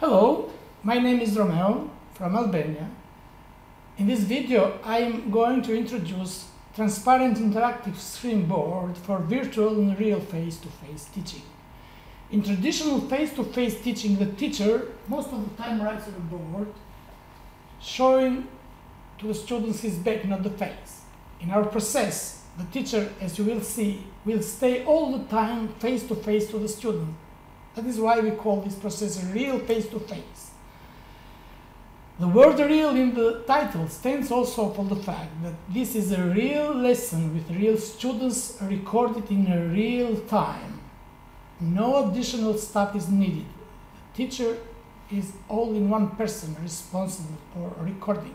Hello, my name is Romeo from Albania. In this video I am going to introduce transparent interactive screen board for virtual and real face-to-face -face teaching. In traditional face-to-face -face teaching, the teacher most of the time writes on the board showing to the students his back, not the face. In our process, the teacher, as you will see, will stay all the time face-to-face -to, -face to the student that is why we call this process real face-to-face. The word real in the title stands also for the fact that this is a real lesson with real students recorded in real time. No additional stuff is needed. The teacher is all in one person responsible for recording.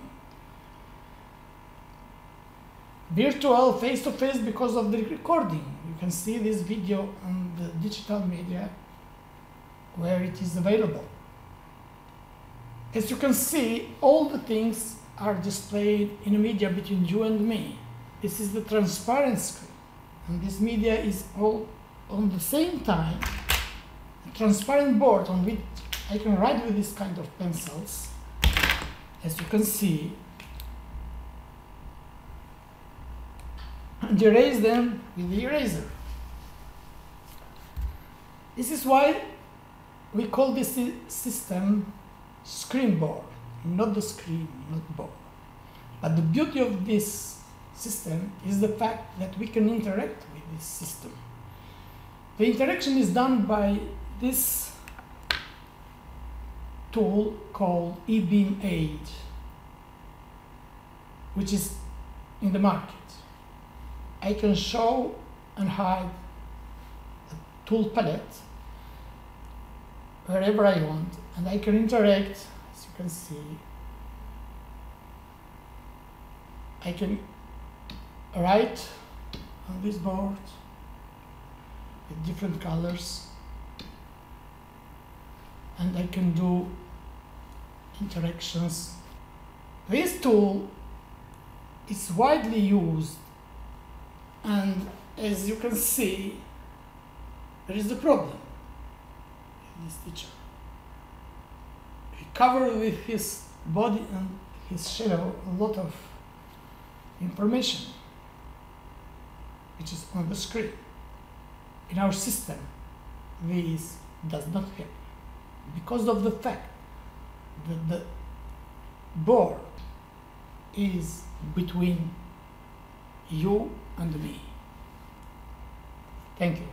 Virtual face-to-face -face because of the recording. You can see this video on the digital media where it is available. As you can see, all the things are displayed in a media between you and me. This is the transparent screen. And this media is all on the same time a transparent board on which I can write with this kind of pencils. As you can see, and erase them with the eraser. This is why we call this system screen board, not the screen, not board. But the beauty of this system is the fact that we can interact with this system. The interaction is done by this tool called eBeam Edge, which is in the market. I can show and hide the tool palette wherever I want and I can interact as you can see. I can write on this board with different colors and I can do interactions. This tool is widely used and as you can see there is a problem this teacher. He covered with his body and his shadow a lot of information which is on the screen. In our system, this does not happen because of the fact that the board is between you and me. Thank you.